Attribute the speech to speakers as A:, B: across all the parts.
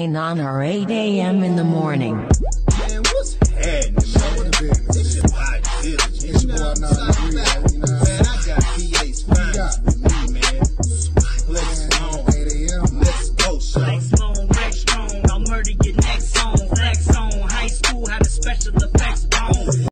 A: on or 8 a.m. in the morning.
B: Man, what's happening, man? This shit hot diligence.
C: It's
B: You know what I'm
C: boy, nah, you know.
B: Man, I got PA spines with me, man. Let's go.
C: 8 a.m.
B: Let's go, son.
D: Flex on, wax strong, I'll murder your next song. Flex on, high school had a special effects on.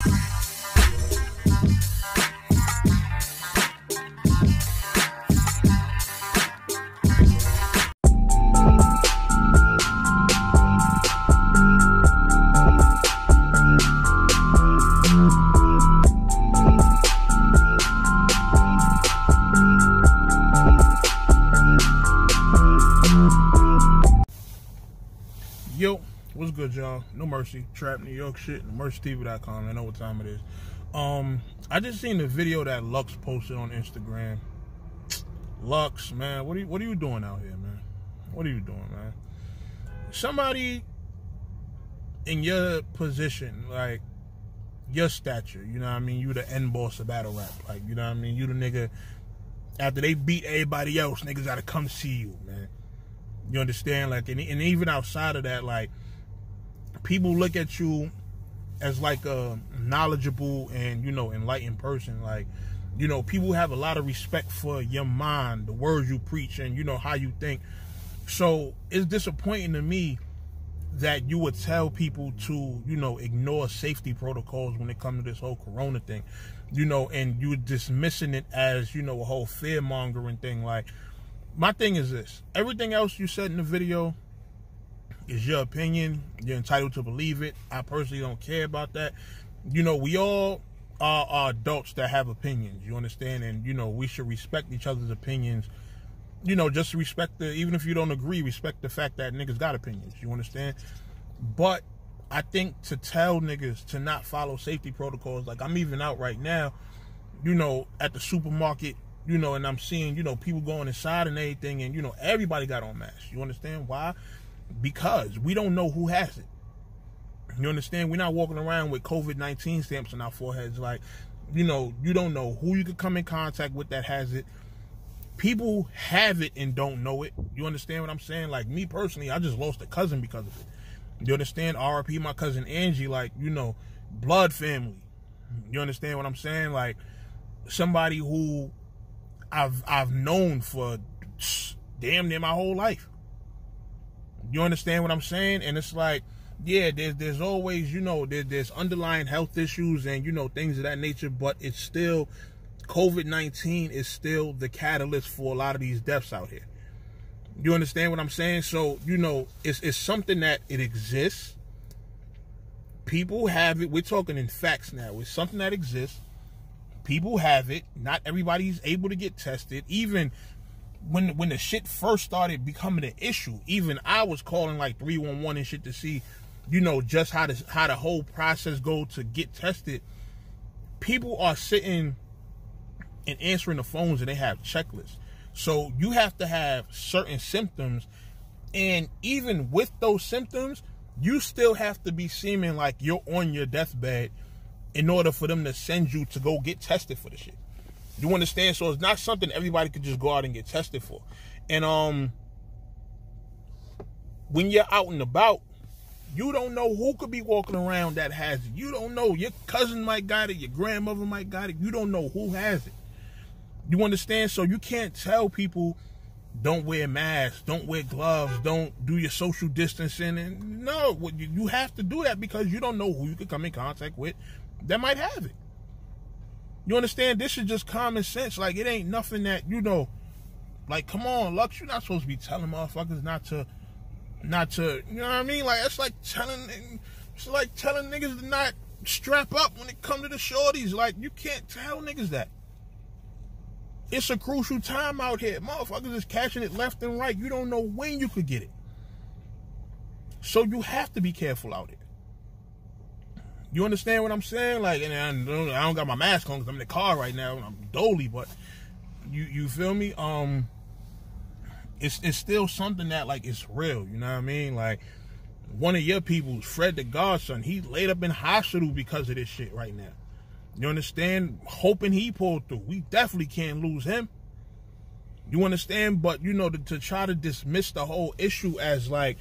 E: Y'all? No Mercy, Trap New York shit, MercyTV.com. I know what time it is. Um, I just seen the video that Lux posted on Instagram. Lux, man, what are you what are you doing out here, man? What are you doing, man? Somebody in your position, like your stature, you know what I mean? You the end boss of battle rap. Like, you know what I mean? You the nigga after they beat everybody else, niggas gotta come see you, man. You understand? Like, and, and even outside of that, like, people look at you as like a knowledgeable and you know enlightened person. Like, you know, people have a lot of respect for your mind, the words you preach, and you know how you think. So it's disappointing to me that you would tell people to, you know, ignore safety protocols when it comes to this whole corona thing, you know, and you're dismissing it as, you know, a whole fear mongering thing. Like, my thing is this everything else you said in the video is your opinion. You're entitled to believe it. I personally don't care about that. You know, we all are, are adults that have opinions. You understand? And, you know, we should respect each other's opinions. You know, just respect the, even if you don't agree, respect the fact that niggas got opinions. You understand? But I think to tell niggas to not follow safety protocols, like I'm even out right now, you know, at the supermarket, you know, and I'm seeing, you know, people going inside and everything, and you know, everybody got on masks. You understand why? Because we don't know who has it. You understand? We're not walking around with COVID 19 stamps on our foreheads. Like, you know, you don't know who you could come in contact with that has it. People have it and don't know it. You understand what I'm saying? Like, me personally, I just lost a cousin because of it. You understand? RP, my cousin Angie, like, you know, blood family. You understand what I'm saying? Like, somebody who I've I've known for damn near my whole life. You understand what I'm saying? And it's like, yeah, there's there's always, you know, there, there's underlying health issues and you know things of that nature, but it's still COVID nineteen is still the catalyst for a lot of these deaths out here. You understand what I'm saying? So, you know, it's it's something that it exists. People have it. We're talking in facts now. It's something that exists. People have it. Not everybody's able to get tested. Even when when the shit first started becoming an issue, even I was calling like 311 and shit to see, you know, just how the how the whole process go to get tested. People are sitting and answering the phones and they have checklists. So you have to have certain symptoms and even with those symptoms, you still have to be seeming like you're on your deathbed in order for them to send you to go get tested for the shit. You understand? So it's not something everybody could just go out and get tested for. And um when you're out and about, you don't know who could be walking around that has it. You don't know. Your cousin might got it, your grandmother might got it. You don't know who has it. You understand? So you can't tell people don't wear masks, don't wear gloves, don't do your social distancing. And no, you have to do that because you don't know who you could come in contact with that might have it. You understand? This is just common sense. Like it ain't nothing that you know. Like, come on, Lux, you're not supposed to be telling motherfuckers not to, not to. You know what I mean? Like it's like telling, it's like telling niggas to not strap up when it come to the shorties. Like you can't tell niggas that. It's a crucial time out here. Motherfuckers is catching it left and right. You don't know when you could get it. So you have to be careful out here. You understand what I'm saying? Like, and I don't, I don't got my mask on because I'm in the car right now and I'm dolly, but you you feel me? Um, it's it's still something that like it's real. You know what I mean? Like one of your people, Fred the Godson, he laid up in hospital because of this shit right now. You understand? Hoping he pulled through. We definitely can't lose him. You understand? But you know, to, to try to dismiss the whole issue as like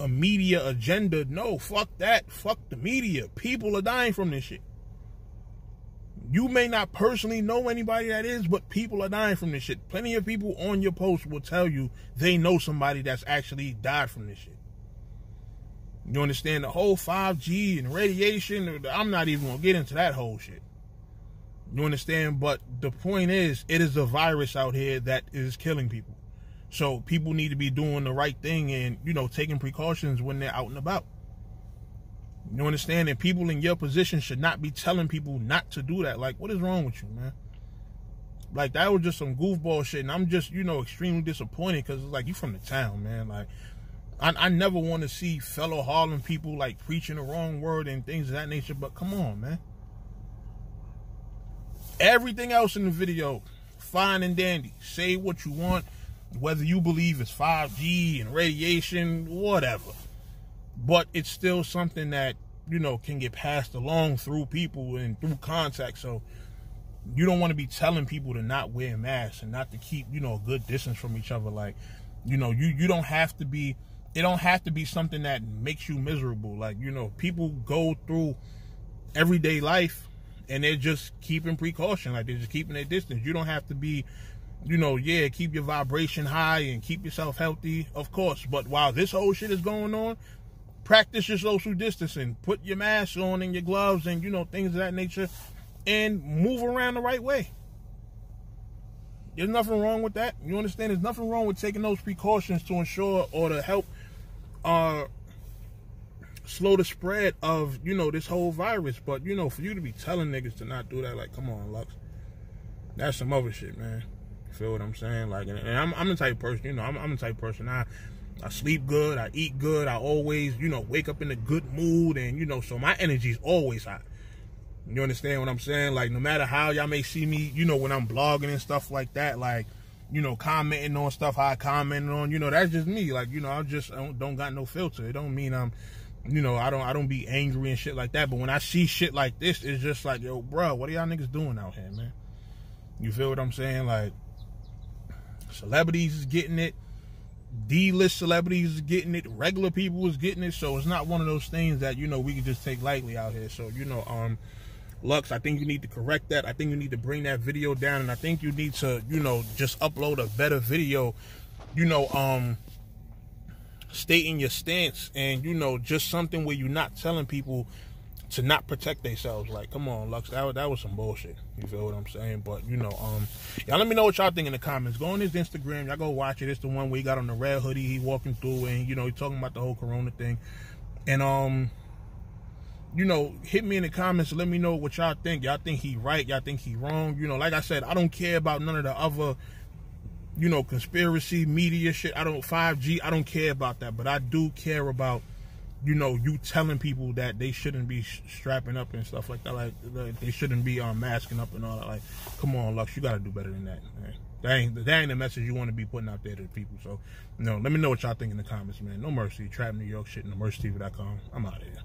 E: a media agenda. No, fuck that. Fuck the media. People are dying from this shit. You may not personally know anybody that is, but people are dying from this shit. Plenty of people on your post will tell you they know somebody that's actually died from this shit. You understand the whole 5G and radiation? I'm not even gonna get into that whole shit. You understand? But the point is, it is a virus out here that is killing people. So people need to be doing the right thing and, you know, taking precautions when they're out and about. You understand? And people in your position should not be telling people not to do that. Like, what is wrong with you, man? Like, that was just some goofball shit. And I'm just, you know, extremely disappointed because it's like, you from the town, man. Like, I, I never want to see fellow Harlem people, like, preaching the wrong word and things of that nature. But come on, man. Everything else in the video, fine and dandy. Say what you want, whether you believe it's 5G and radiation, whatever. But it's still something that, you know, can get passed along through people and through contact. So you don't want to be telling people to not wear masks and not to keep, you know, a good distance from each other. Like, you know, you, you don't have to be, it don't have to be something that makes you miserable. Like, you know, people go through everyday life and they're just keeping precaution, like they're just keeping their distance. You don't have to be, you know, yeah, keep your vibration high and keep yourself healthy, of course. But while this whole shit is going on, practice your social distancing, put your mask on and your gloves and you know things of that nature, and move around the right way. There's nothing wrong with that. You understand? There's nothing wrong with taking those precautions to ensure or to help uh slow the spread of you know this whole virus. But you know, for you to be telling niggas to not do that, like, come on, Lux, that's some other shit, man. Feel what I'm saying? Like, and I'm, I'm the type person, you know, I'm, I'm the type person I. I sleep good, I eat good, I always, you know, wake up in a good mood, and you know, so my energy is always high. You understand what I'm saying? Like, no matter how y'all may see me, you know, when I'm blogging and stuff like that, like, you know, commenting on stuff how I commented on, you know, that's just me. Like, you know, I just I don't, don't got no filter. It don't mean I'm you know, I don't I don't be angry and shit like that. But when I see shit like this, it's just like, yo, bro, what are y'all niggas doing out here, man? You feel what I'm saying? Like, celebrities is getting it, D-list celebrities is getting it, regular people is getting it. So it's not one of those things that you know we can just take lightly out here. So you know, um, Lux, I think you need to correct that. I think you need to bring that video down, and I think you need to, you know, just upload a better video. You know, um stating your stance and you know just something where you're not telling people to not protect themselves. Like, come on, Lux, that, that was some bullshit. You feel what I'm saying? But you know, um, y'all let me know what y'all think in the comments. Go on his Instagram, y'all go watch it. It's the one where he got on the red hoodie, he walking through, and you know, he talking about the whole Corona thing. And um, you know, hit me in the comments let me know what y'all think. Y'all think he right? Y'all think he wrong? You know, like I said, I don't care about none of the other you know, conspiracy media shit. I don't 5G. I don't care about that, but I do care about you know you telling people that they shouldn't be strapping up and stuff like that. Like, like they shouldn't be um, masking up and all that. Like, come on, Lux, you got to do better than that. Man. That ain't that ain't the message you want to be putting out there to the people. So, you know, let me know what y'all think in the comments, man. No mercy, trap New York shit, NoMercyTV.com. I'm out of here.